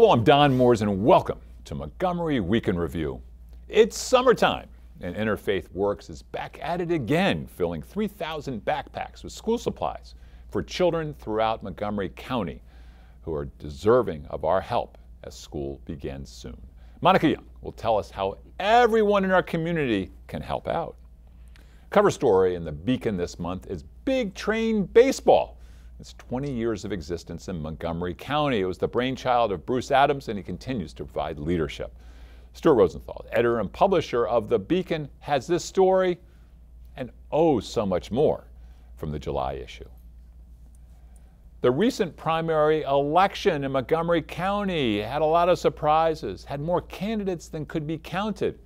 Hello, I'm Don Mooers, and welcome to Montgomery Week in Review. It's summertime, and Interfaith Works is back at it again, filling 3,000 backpacks with school supplies for children throughout Montgomery County who are deserving of our help as school begins soon. Monica Young will tell us how everyone in our community can help out. Cover story in the Beacon this month is Big Train Baseball. It's 20 years of existence in Montgomery County. It was the brainchild of Bruce Adams, and he continues to provide leadership. Stuart Rosenthal, editor and publisher of The Beacon, has this story and oh so much more from the July issue. The recent primary election in Montgomery County had a lot of surprises, had more candidates than could be counted.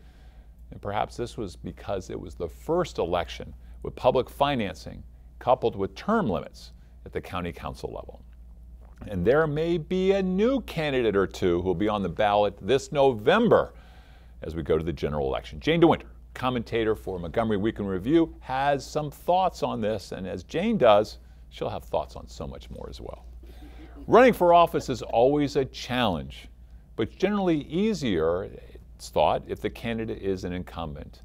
And perhaps this was because it was the first election with public financing coupled with term limits at the county council level. And there may be a new candidate or two who will be on the ballot this November as we go to the general election. Jane de Winter, commentator for Montgomery Week in Review, has some thoughts on this. And as Jane does, she'll have thoughts on so much more as well. Running for office is always a challenge, but generally easier, it's thought, if the candidate is an incumbent.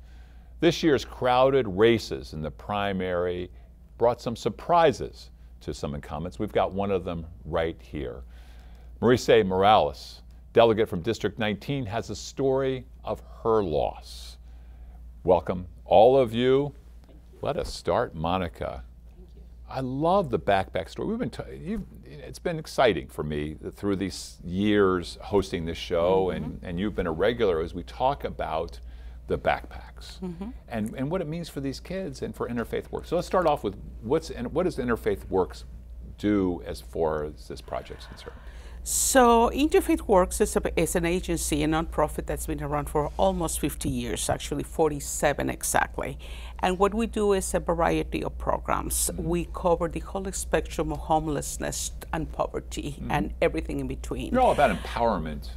This year's crowded races in the primary brought some surprises to some incumbents. We've got one of them right here. Marice Morales, delegate from District 19, has a story of her loss. Welcome, all of you. Let us start, Monica. I love the backpack story. We've been t- it's been exciting for me through these years hosting this show, mm-hmm. and, and you've been a regular as we talk about the mm-hmm. and, and what it means for these kids and for Interfaith Works. So let's start off with what's and what does Interfaith Works do as far as this project is concerned? So Interfaith Works is, a, is, an agency, a nonprofit that's been around for almost 50 years, actually 47 exactly. And what we do is a variety of programs. Mm-hmm. We cover the whole spectrum of homelessness and poverty mm-hmm. and everything in between. You're all about empowerment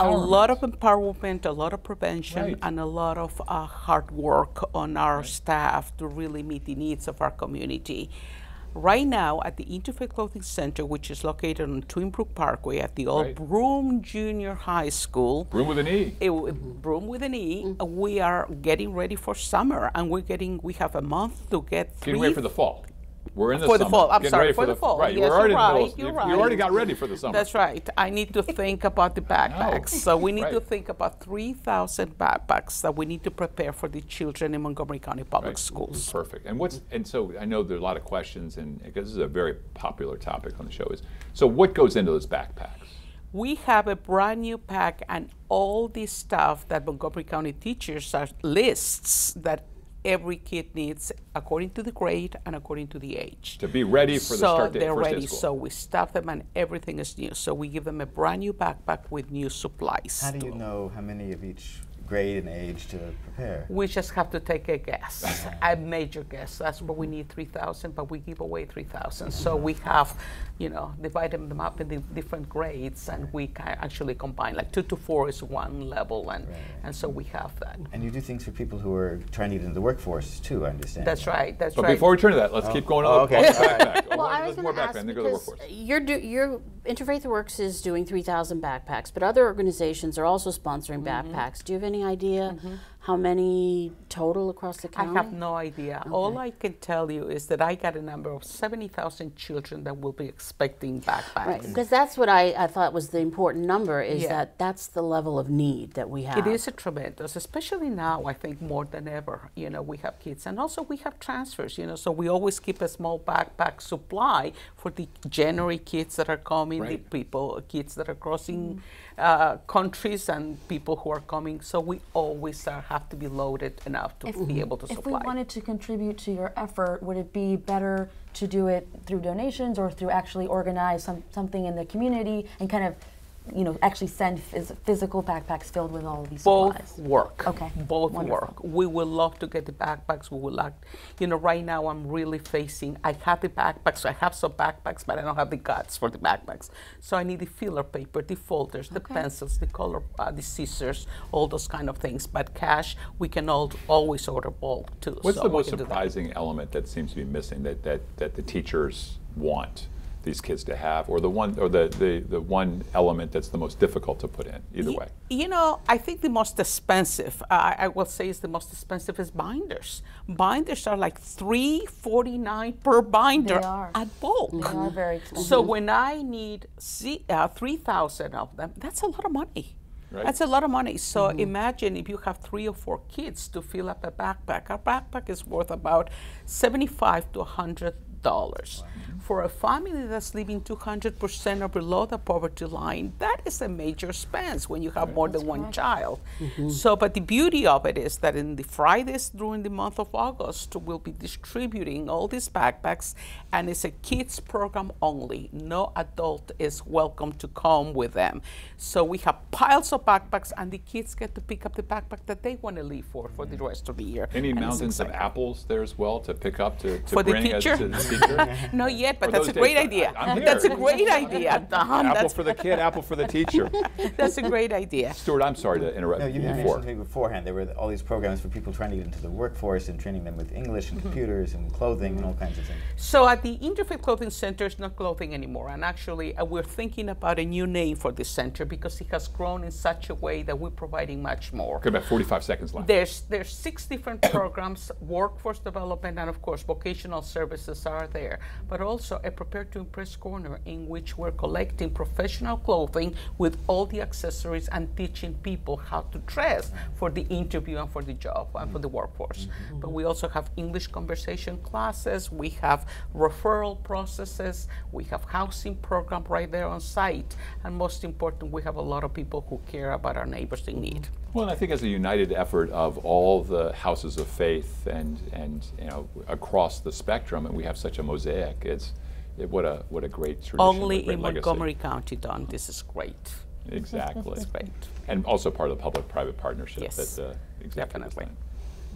a lot of empowerment, a lot of prevention, right. and a lot of uh, hard work on our right. staff to really meet the needs of our community. Right now, at the Interfaith Clothing Center, which is located on Twinbrook Parkway at the old right. Broome Junior High School. Broome with an E. It, mm-hmm. Broome with an E. Mm-hmm. We are getting ready for summer, and we're getting. We have a month to get. Getting ready for the fall. We're in the for summer. the fall. I'm sorry, for, for, the, fall. Right, yes, you're already right. You're right. You already got ready for the summer. That's right. I need to think about the backpacks. so we need right. to think about 3,000 backpacks that we need to prepare for the children in Montgomery County Public right. Schools. Perfect. And what's and so I know there's a lot of questions, and because this is a very popular topic on the show, is so what goes into those backpacks? we have a brand new pack and all the stuff that Montgomery County teachers are lists that every kid needs according to the grade and according to the age. To be ready for so the start date. they're ready. So we stuff them and everything is new. So we give them a brand new backpack with new supplies. How do you know how many of each grade and age to prepare? We just have to take a guess, a major guess. That's what we need 3,000, but we give away 3,000. So we have, you know, divided them up in the different grades, and we can actually combine. Like two to four is one level, and right. and so we have that. And you do things for people who are trying to get into the workforce too. I understand. That's right. That's but right. But before we turn to that, let's oh. keep going. Oh, okay. well, I was going to ask because your your Interfaith Works is doing 3,000 backpacks, but other organizations are also sponsoring mm-hmm. backpacks. Do you have any idea mm-hmm. How many total across the county? I have no idea. Okay. All I can tell you is that I got a number of 70,000 children that will be expecting backpacks. Right, because that's what I, I thought was the important number is yeah. that that's the level of need that we have. It is a tremendous, especially now, I think more than ever. You know, we have kids and also we have transfers, you know, so we always keep a small backpack supply for the January kids that are coming right. the people, kids that are crossing uh, countries and people who are coming. So we always uh, have to be loaded enough to if, be able to if supply. If we wanted to contribute to your effort, would it be better to do it through donations or through actually organize some, something in the community and kind of you know, actually send phys- physical backpacks filled with all of these Both supplies? work. Okay. Both Wonderful. work. We would love to get the backpacks. We would like, you know, right now I'm really facing, I have the backpacks, so I have some backpacks, but I don't have the guts for the backpacks. So I need the filler paper, the folders, the okay. pencils, the color, uh, the scissors, all those kind of things. But cash, we can all, always order bulk too. What's so the most surprising element that seems to be missing that, that, that the teachers want? These kids to have, or the one or the, the, the one element that's the most difficult to put in? Either way. You know, I think the most expensive, uh, I will say, is the most expensive is binders. Binders are like three forty nine per binder at bulk. They are very expensive. So when I need uh, three thousand of them, that's a lot of money. Right. That's a lot of money. So mm-hmm. imagine if you have three or four kids to fill up a backpack. A backpack is worth about seventy-five to hundred dollars. Wow for a family that's living 200% or below the poverty line, that is a major expense when you have more than one child. Mm-hmm. So, but the beauty of it is that in the Fridays during the month of August, we'll be distributing all these backpacks, and it's a kids program only. No adult is welcome to come with them. So we have piles of backpacks, and the kids get to pick up the backpack that they want to leave for for the rest of the year. Any and mountains of apples there as well to pick up to, to for bring the teacher? to the teacher? no, yet but that's a great idea. That's a great idea, Apple for the kid, apple for the teacher. that's a great idea. Stuart, I'm sorry to interrupt no, you. before. mentioned to me beforehand there were all these programs for people trying to get into the workforce and training them with English and mm -hmm. computers and clothing and all kinds of things. So at the Interfaith Clothing Center, it's not clothing anymore. And actually, uh, we're thinking about a new name for this center because it has grown in such a way that we're providing much more. Okay, about 45 seconds left. There's, there's six different programs, workforce development, and of course, vocational services are there. But also a Prepare to Impress Corner in which we're collecting professional clothing with all the accessories and teaching people how to dress for the interview and for the job and for the workforce. Mm-hmm. But we also have English conversation classes, we have referral processes, we have housing program right there on site, and most important, we have a lot of people who care about our neighbors in need. Well, and I think as a united effort of all the houses of faith and, and you know, across the spectrum, and we have such a mosaic, it's, it, what a what a great tradition. Only great in legacy. Montgomery County, Don. This is great. Exactly. It's great. And also part of the public-private partnership. Yes. That, uh, Definitely.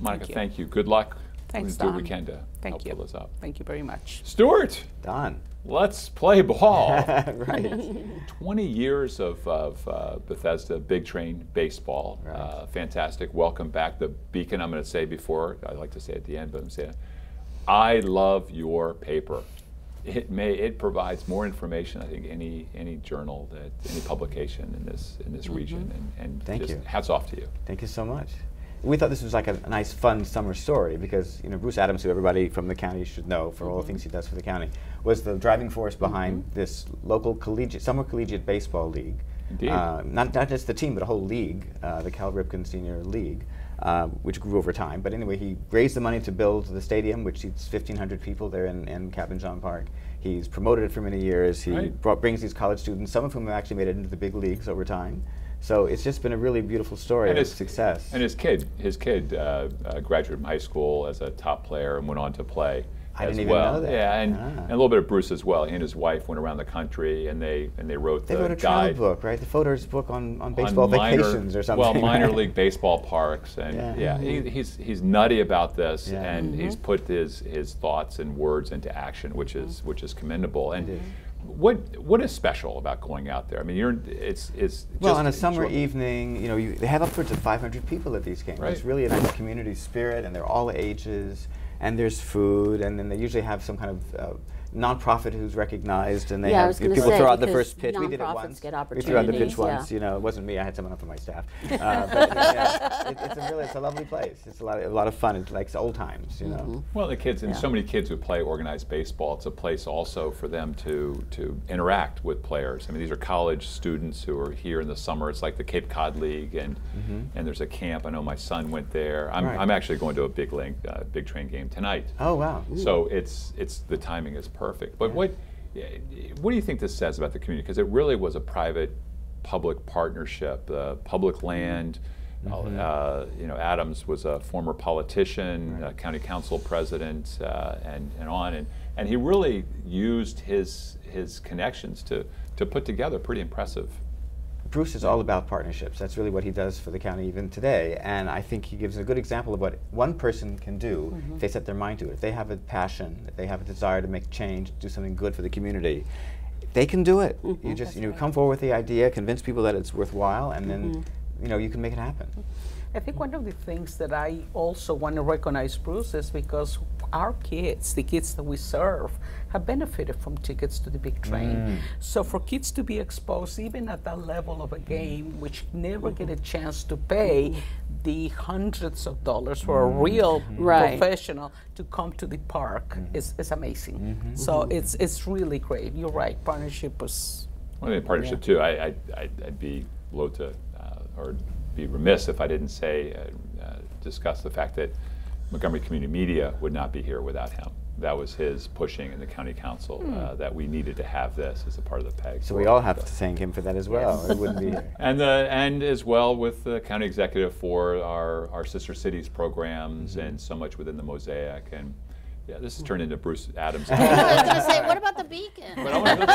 Monica, thank you. thank you. Good luck. Thanks, Don. Do what we can to thank help you. fill this up. Thank you very much. Stuart. Don. Let's play ball. right. 20 years of, of uh, Bethesda Big Train baseball. Right. Uh, fantastic. Welcome back. The beacon, I'm going to say before, I like to say at the end, but I'm saying, I love your paper it may it provides more information I think any any journal that any publication in this in this mm -hmm. region and, and thank you hats off to you thank you so much we thought this was like a, nice fun summer story because you know Bruce Adams who everybody from the county should know for mm -hmm. all the things he does for the county was the driving force behind mm -hmm. this local collegiate summer collegiate baseball league Indeed. Uh, not, not just the team but a whole league uh, the Cal Ripken Senior League um, which grew over time. But anyway, he raised the money to build the stadium, which seats 1,500 people there in, in Cabin John Park. He's promoted it for many years. He right. brought, brings these college students, some of whom have actually made it into the big leagues over time. So it's just been a really beautiful story and of his, success. And his kid, his kid uh, uh, graduated from high school as a top player and went on to play I as didn't well. even know that. Yeah, and, ah. and, a little bit of Bruce as well. He and his wife went around the country and they and they wrote they the wrote a guide book, right? The photos book on, on baseball on minor, vacations or something. Well, minor right? league baseball parks, and yeah, yeah he, he's he's nutty about this, yeah. and mm-hmm. he's put his his thoughts and words into action, which is mm-hmm. which is commendable. And mm-hmm. What what is special about going out there? I mean, you're it's it's well on a summer evening. You know, you, they have upwards of 500 people at these games. Right. It's really a nice community spirit, and they're all ages and there's food, and then they usually have some kind of uh, nonprofit who's recognized, and they yeah, have people say, throw out the first pitch. We did it once. we threw out the pitch once. Yeah. You know, it wasn't me. I had someone up on my staff. Uh, but yeah, it, it's a really, it's a lovely place. It's a lot, of, a lot of fun. It's like old times. You know. Mm -hmm. Well, the kids and yeah. so many kids who play organized baseball. It's a place also for them to to interact with players. I mean, these are college students who are here in the summer. It's like the Cape Cod League, and mm -hmm. and there's a camp. I know my son went there. I'm, right. I'm actually going to a big link, uh, big train game tonight. Oh wow! So it's it's the timing is perfect. But what what do you think this says about the community? Because it really was a private public partnership, uh, public land. Mm-hmm. Uh, you know, Adams was a former politician, right. uh, county council president, uh, and, and on. And, and he really used his, his connections to, to put together pretty impressive Bruce is all about partnerships. That's really what he does for the county even today. And I think he gives a good example of what one person can do mm -hmm. if they set their mind to it. If they have a passion, if they have a desire to make change, do something good for the community, they can do it. Mm -hmm. You just you know, right. come forward with the idea, convince people that it's worthwhile, and mm -hmm. then mm-hmm. you know you can make it happen. I think one of the things that I also want to recognize, Bruce, is because our kids, the kids that we serve, have benefited from tickets to the big train. Mm. So for kids to be exposed, even at that level of a game, which never get a chance to pay the hundreds of dollars for a mm. real right. professional to come to the park mm-hmm. is, is amazing. Mm-hmm. So it's it's really great. You're right. Partnership was. Well, in partnership yeah. too. I, I I'd be loath to uh, or be remiss if I didn't say uh, uh, discuss the fact that Montgomery Community Media would not be here without him. That was his pushing in the county council mm. uh, that we needed to have this as a part of the PEG. So we all have to thank him for that as well. Yes. it wouldn't be here. And the and as well with the county executive for our, our sister cities programs mm-hmm. and so much within the mosaic and yeah, this has turned into Bruce Adams. I was going to say, what about the beacon? But,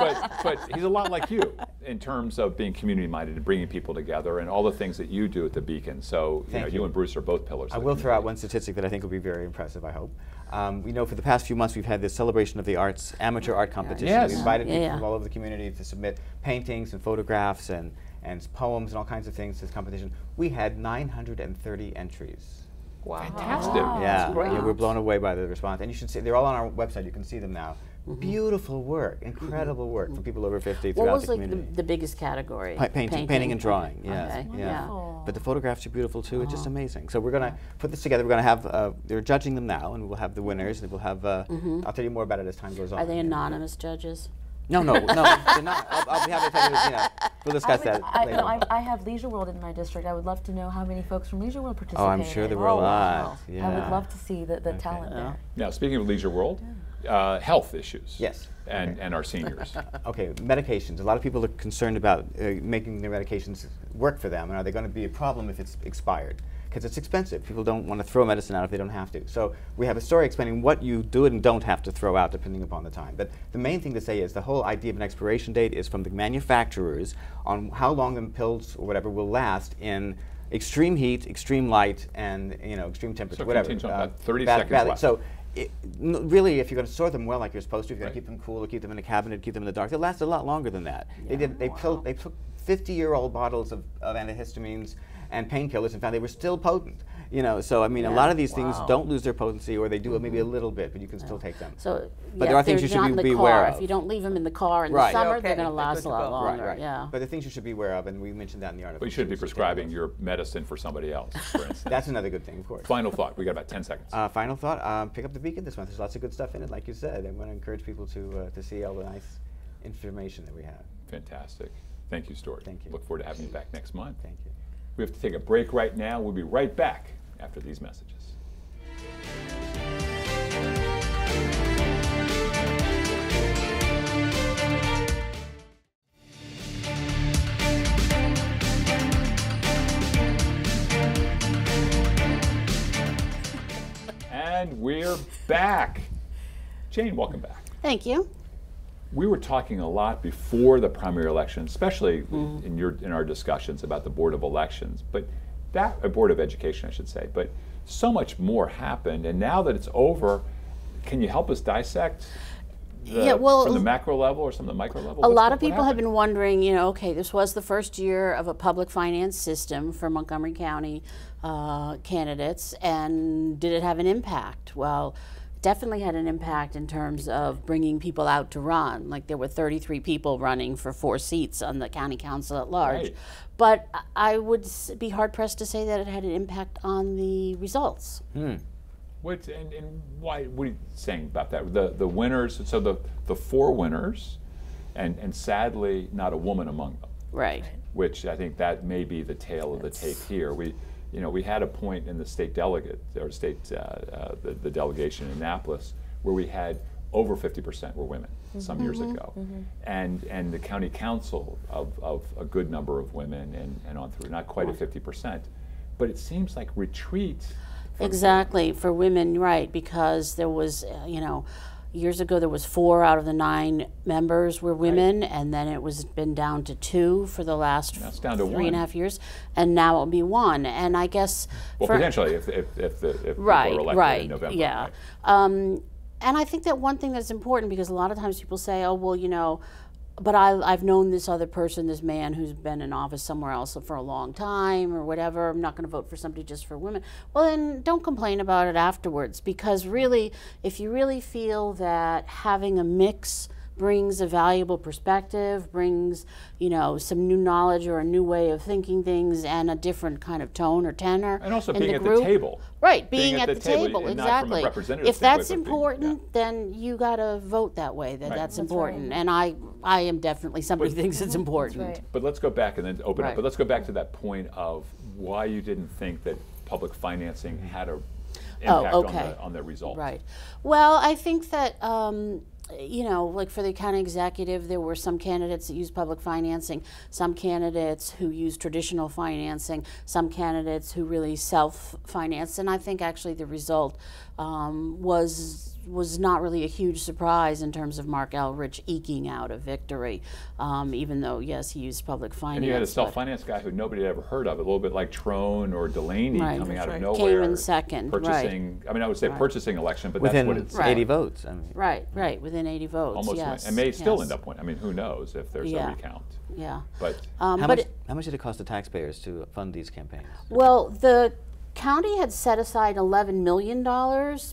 but, but, he's a lot like you in terms of being community minded and bringing people together and all the things that you do at the beacon. So you, know, you. you and Bruce are both pillars. I will throw out one statistic that I think will be very impressive, I hope. Um, we know for the past few months we've had this celebration of the arts, amateur art competition. Yes. We invited yeah, people yeah. from all over the community to submit paintings and photographs and, and poems and all kinds of things to this competition. We had 930 entries. Wow. Fantastic. Wow. Yeah. yeah, we're blown away by the response. And you should see, they're all on our website. You can see them now. Mm-hmm. Beautiful work, incredible work mm-hmm. for people over 50 what throughout the community. What was like the, the, biggest category? Pa- painting, painting, painting, and drawing. Yeah, okay. yeah. yeah. But the photographs are beautiful too. It's just amazing. So we're gonna put this together. We're gonna have uh, they're judging them now, and we'll have the winners, and we'll have. Uh, mm-hmm. I'll tell you more about it as time goes on. Are they anonymous judges? No, no, no, they're not. I'll, I'll, be happy to tell you. You know, we'll discuss would, that I, later. No, I, I, have Leisure World in my district. I would love to know how many folks from Leisure World participated. Oh, I'm sure there were oh, a lot. Wow. Yeah. I would love to see the, the okay. talent yeah. there. Now, speaking of Leisure World, uh, health issues. Yes. And, okay. and our seniors. okay, medications. A lot of people are concerned about uh, making their medications work for them, and are they going to be a problem if it's expired? because it's expensive. People don't want to throw medicine out if they don't have to. So we have a story explaining what you do and don't have to throw out depending upon the time. But the main thing to say is the whole idea of an expiration date is from the manufacturers on how long the pills or whatever will last in extreme heat, extreme light, and you know extreme temperature, so whatever. Uh, 30 bad, seconds bad, left. So it, really, if you're going to store them well like you're supposed to, if you're right. going to keep them cool or keep them in a cabinet, keep them in the dark, they'll last a lot longer than that. Yeah. They did. They, wow. they took 50-year-old bottles of, of antihistamines and painkillers and found they were still potent. You know, so I mean, yeah. a lot of these wow. things don't lose their potency, or they do mm -hmm. maybe a mm-hmm. little bit, but you can yeah. still take them. So, but yeah, there are things you should be, be aware of. If you don't leave them in the car in right. the summer, okay. they're going to last a lot longer. Right, right. Yeah. But the things you should be aware of, and we mentioned that in the article. But you shouldn't be prescribing your medicine for somebody else, for instance. That's another good thing, of course. Final thought. We got about 10 seconds. Uh, final thought. Um, pick up the Beacon this month. There's lots of good stuff in it, like you said. I want to encourage people to uh, to see all the nice information that we have. Fantastic. Thank you, Stuart. Thank you. Look forward to having you back next month. Thank you. We have to take a break right now. We'll be right back after these messages. And we're back. Jane, welcome back. Thank you we were talking a lot before the primary election, especially mm. in your in our discussions about the board of elections, but that a board of education, I should say. But so much more happened, and now that it's over, can you help us dissect? The, yeah, well, from the macro level or some of the micro level. A lot of people have been wondering. You know, okay, this was the first year of a public finance system for Montgomery County uh, candidates, and did it have an impact? Well definitely had an impact in terms of bringing people out to run. Like there were 33 people running for four seats on the county council at large. Right. But I would be hard pressed to say that it had an impact on the results. Hmm. What and, and why? What are you saying about that? The the winners. So the the four winners, and and sadly not a woman among them. Right. Which I think that may be the tale of the tape here. We you know, we had a point in the state delegate or state uh, uh, the, the, delegation in Annapolis where we had over 50% were women mm-hmm. some years mm-hmm. ago, mm-hmm. and and the county council of, of a good number of women and, and on through, not quite a 50%, but it seems like retreat. Exactly for women, right? Because there was, uh, you know, years ago there was four out of the nine members were women right. and then it was been down to two for the last That's down to three one. and a half years and now it'll be one and i guess well potentially if, if, if, the, if right, people are elected right, in november yeah right. um, and i think that one thing that's important because a lot of times people say oh well you know but I, I've known this other person, this man who's been in office somewhere else for a long time or whatever. I'm not going to vote for somebody just for women. Well, then don't complain about it afterwards because really, if you really feel that having a mix brings a valuable perspective, brings, you know, some new knowledge or a new way of thinking things and a different kind of tone or tenor. And also in being the at group. the table. Right, being, Being at, at the, the table, table, and not from a exactly. representative If that's standpoint, but being- important, yeah. then you got to vote that way. That Right. that's, That's important, right. and I I am definitely somebody who thinks it's important. right. But let's go back and then open up. But let's go back to that point of why you didn't think that public financing had a impact Oh, okay. on the on the result. Right. Well, I think that um, you know, like for the county executive, there were some candidates that used public financing, some candidates who used traditional financing, some candidates who really self-financed, and I think actually the result um, was was not really a huge surprise in terms of Marc Elrich eking out a victory, um, even though yes, he used public finance. And you had a self-finance guy who nobody had ever heard of, a little bit like Trone or Delaney Right. coming out That's of nowhere. Came in second, right. Purchasing, I mean, I would say purchasing election, but Within that's what it's Right. 80 votes. I mean, Right, right, within 80 votes. almost, yes, and may still yes. end up winning. I mean, who knows if there's Yeah. a recount. Yeah. But Um, how, but much, it- how much did it cost the taxpayers to fund these campaigns? Well, the county had set aside $11 million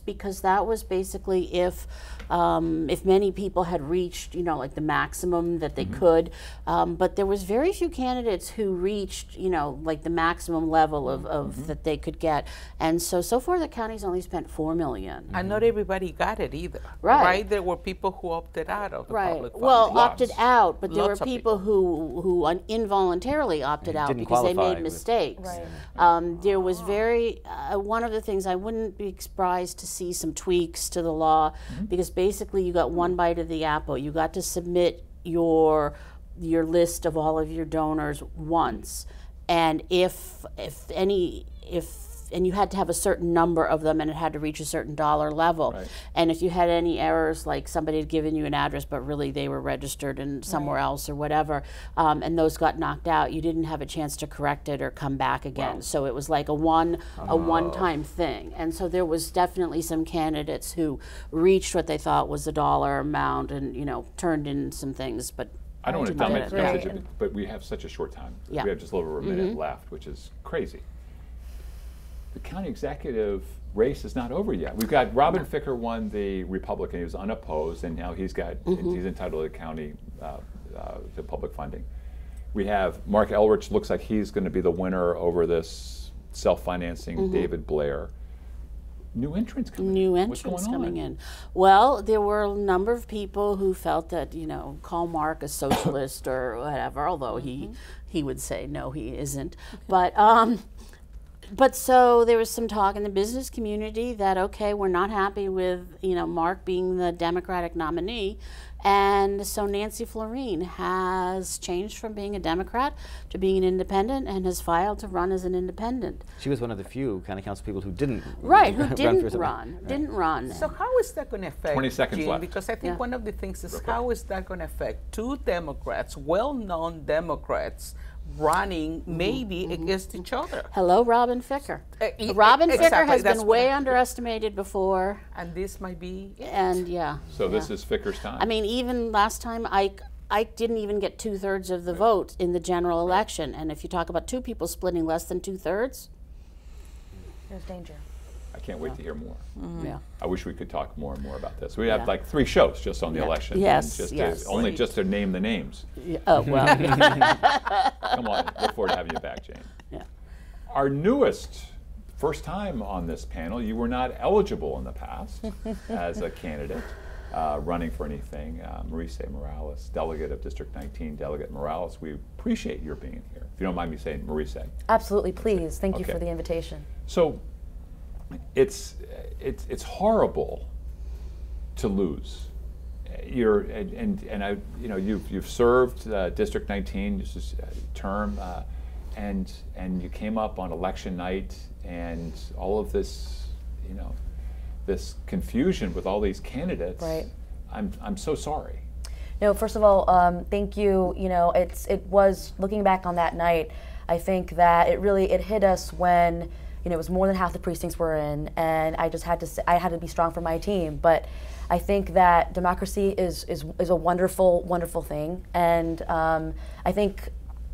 because that was basically if. Um, if many people had reached, you know, like the maximum that they could, um, but there was very few candidates who reached, you know, like the maximum level of, of that they could get, and so so far the county's only spent four million. And not everybody got it either. Right. Right. There were people who opted out of the Right. public Well, funding. Lots. opted out, but there Lots were of people who who un- involuntarily opted out because they made mistakes. Right. Um, there was very uh, one of the things I wouldn't be surprised to see some tweaks to the law because basically you got one bite of the apple. You got to submit your your list of all of your donors once, and if if any if and you had to have a certain number of them and it had to reach a certain dollar level. Right. And if you had any errors, like somebody had given you an address, but really they were registered in somewhere else or whatever, um, and those got knocked out, you didn't have a chance to correct it or come back again. So it was like a one a one time thing. And so there was definitely some candidates who reached what they thought was a dollar amount and you know turned in some things, but I don't want to Didn't dominate the it. message, Right. but we have such a short time. Yeah. We have just a little over a minute left, which is crazy. The county executive race is not over yet. We've got Robin Ficker won the Republican. He was unopposed, and now he's got he's entitled to the county uh, uh, to public funding. We have Marc Elrich. Looks like he's going to be the winner over this self-financing David Blair. New entrants coming. new in. Entrants coming in. Well, there were a number of people who felt that you know call Mark a socialist or whatever, although he he would say no, he isn't. But um, but so there was some talk in the business community that okay, we're not happy with you know Mark being the Democratic nominee, and so Nancy Floreen has changed from being a Democrat to being an independent and has filed to run as an independent. She was one of the few county council people who didn't Right, who run didn't something. run, didn't run. So how is that going to affect 20 seconds Jean? left. Because I think Yeah. one of the things is how is that going to affect two Democrats, well-known Democrats, running maybe against each other? Hello, Robin Ficker. Uh, Robin e- Ficker has that's been way I- underestimated before, And this might be it. and yeah. So this is Ficker's time. I mean, even last time, Ike, Ike didn't even get two thirds of the vote in the general election. And if you talk about two people splitting less than two thirds, There's danger. I can't wait to hear more. yeah. I wish we could talk more and more about this. We have Yeah. like three shows just on the Yeah. election. and Yes, just yes. To, only Great. just to name the names. Yeah, Oh well, Come on, look forward to having you back, Jane. yeah. Our newest, first time on this panel, you were not eligible in the past as a candidate uh, running for anything. Uh, Marice Morales, delegate of District 19, Delegate Morales, we appreciate your being here. If you don't mind me saying Marice. Absolutely, please. Thank you for the invitation. So it's it's it's horrible to lose. You're and and, and I you know you've you've served uh, District 19 this is uh, term uh, and and you came up on election night and all of this you know this confusion with all these candidates. Right. I'm I'm so sorry. No, first of all, um, thank you. You know, it's it was looking back on that night. I think that it really it hit us when you know, it was more than half the precincts were in, and I just had to I had to be strong for my team. But I think that democracy is is, is a wonderful, wonderful thing, and um, I think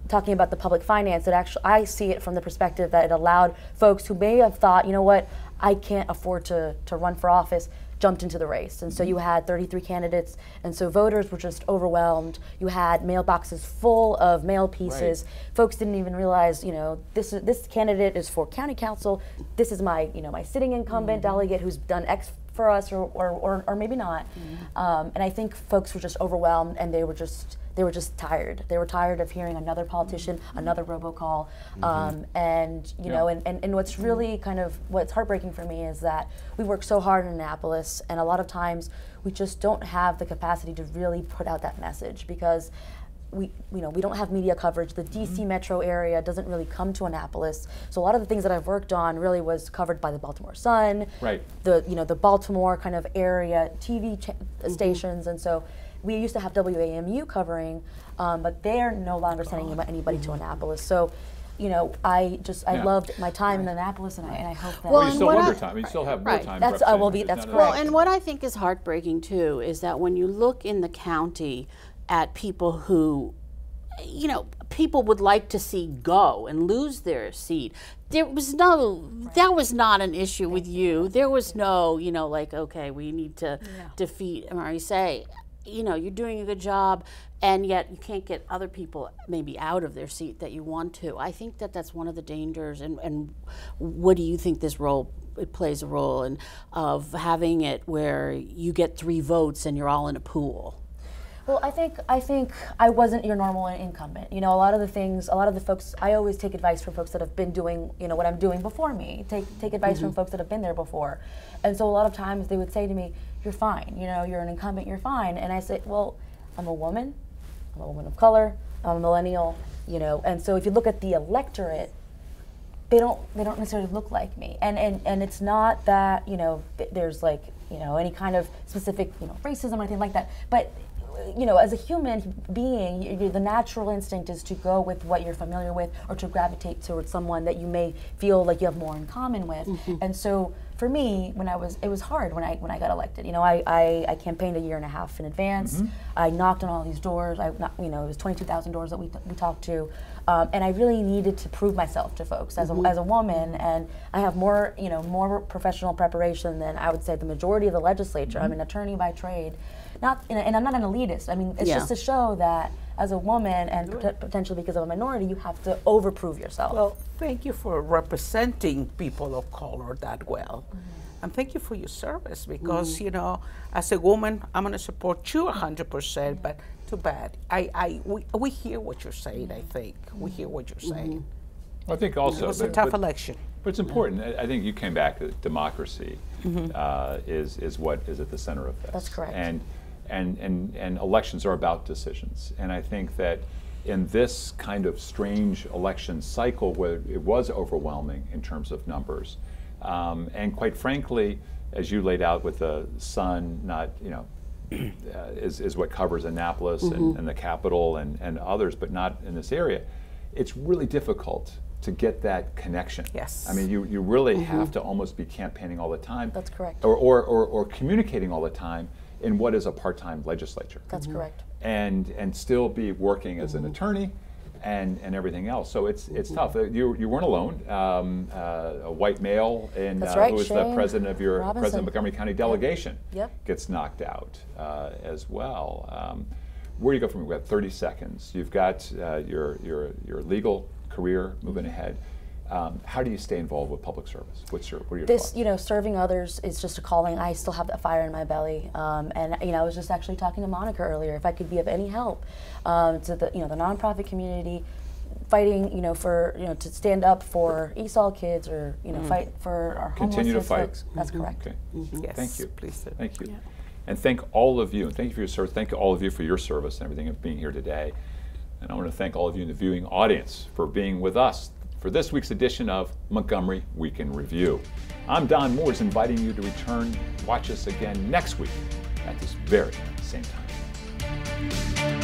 talking about the public finance, it actually I see it from the perspective that it allowed folks who may have thought, you know what, I can't afford to to run for office jumped into the race. And so you had 33 candidates, and so voters were just overwhelmed. You had mailboxes full of mail pieces. Right. Folks didn't even realize, you know, this this candidate is for county council. This is my, you know, my sitting incumbent mm-hmm. delegate who's done X for us, or or, or, or maybe not. Mm-hmm. Um, and I think folks were just overwhelmed, and they were just they were just tired. They were tired of hearing another politician, mm-hmm. another robocall. Mm-hmm. Um, and, you yeah. know, and, and, and what's really kind of, what's heartbreaking for me is that we work so hard in Annapolis, and a lot of times we just don't have the capacity to really put out that message because we you know we don't have media coverage. The DC mm-hmm. metro area doesn't really come to Annapolis. So a lot of the things that I've worked on really was covered by the Baltimore Sun, right? The you know the Baltimore kind of area TV ch- mm-hmm. stations, and so we used to have WAMU covering, um, but they're no longer sending oh. anybody to Annapolis. So, you know, I just I yeah. loved my time in Annapolis, and I, and I hope that. Well, well you still have time. You still have right. more time. That's I will be. That's correct. Well, and what I think is heartbreaking too is that when you look in the county at people who you know, people would like to see go and lose their seat. There was no, that was not an issue with you. There was no, you know, like, okay, we need to yeah. defeat Say you know you're doing a good job and yet you can't get other people maybe out of their seat that you want to i think that that's one of the dangers and, and what do you think this role it plays a role in of having it where you get three votes and you're all in a pool well, I think I think I wasn't your normal incumbent. You know, a lot of the things, a lot of the folks, I always take advice from folks that have been doing, you know, what I'm doing before me. Take take advice mm-hmm. from folks that have been there before, and so a lot of times they would say to me, "You're fine. You know, you're an incumbent. You're fine." And I say, "Well, I'm a woman. I'm a woman of color. I'm a millennial. You know, and so if you look at the electorate, they don't they don't necessarily look like me. And and and it's not that you know there's like you know any kind of specific you know racism or anything like that, but you know, as a human being, you, the natural instinct is to go with what you're familiar with or to gravitate towards someone that you may feel like you have more in common with. Mm-hmm. And so for me, when I was, it was hard when I when I got elected. You know, I, I, I campaigned a year and a half in advance. Mm-hmm. I knocked on all these doors. I, not, you know, it was 22,000 doors that we, we talked to. Um, and I really needed to prove myself to folks as, mm-hmm. a, as a woman, and I have more, you know, more professional preparation than I would say the majority of the legislature. Mm-hmm. I'm an attorney by trade, not and I'm not an elitist. I mean, it's yeah. just to show that as a woman and pot- potentially because of a minority, you have to overprove yourself. Well, thank you for representing people of color that well. Mm-hmm. And thank you for your service because, mm-hmm. you know, as a woman, I'm going to support you 100%, but too bad. I, I, we, we hear what you're saying, I think. We hear what you're saying. I think also it was a tough but, election. But it's important. I think you came back to democracy mm-hmm. uh, is is what is at the center of this. That's correct. And and, and, and elections are about decisions. And I think that in this kind of strange election cycle where it was overwhelming in terms of numbers, um, and quite frankly, as you laid out with the sun, not, you know, uh, is, is what covers Annapolis mm-hmm. and, and, the capital and, and others, but not in this area, it's really difficult to get that connection. Yes. I mean, you, you really mm-hmm. have to almost be campaigning all the time. That's correct. Or, or, or, or communicating all the time in what is a part-time legislature. That's mm-hmm. correct. And and still be working as mm-hmm. an attorney and, and everything else. So it's it's tough. Uh, you, you weren't alone. Um, uh, a white male in, uh, right, who was Shane the president of your Robinson. president of Montgomery County delegation yep. gets knocked out uh, as well. Um, where do you go from? We've got 30 seconds. You've got uh, your your your legal career moving ahead. Um, how do you stay involved with public service? What's your what are your this? Thoughts? You know, serving others is just a calling. I still have that fire in my belly, um, and you know, I was just actually talking to Monica earlier. If I could be of any help um, to the you know the nonprofit community, fighting you know for you know to stand up for ESOL kids or you know mm. fight for our continue to fight. Folks. That's mm-hmm. correct. Okay. Mm-hmm. Yes. Thank you. Please. Do. Thank you. Yeah. And thank all of you, and thank you for your service. Thank all of you for your service and everything of being here today. And I want to thank all of you in the viewing audience for being with us for this week's edition of Montgomery Week in Review. I'm Don Mooers inviting you to return, watch us again next week at this very same time.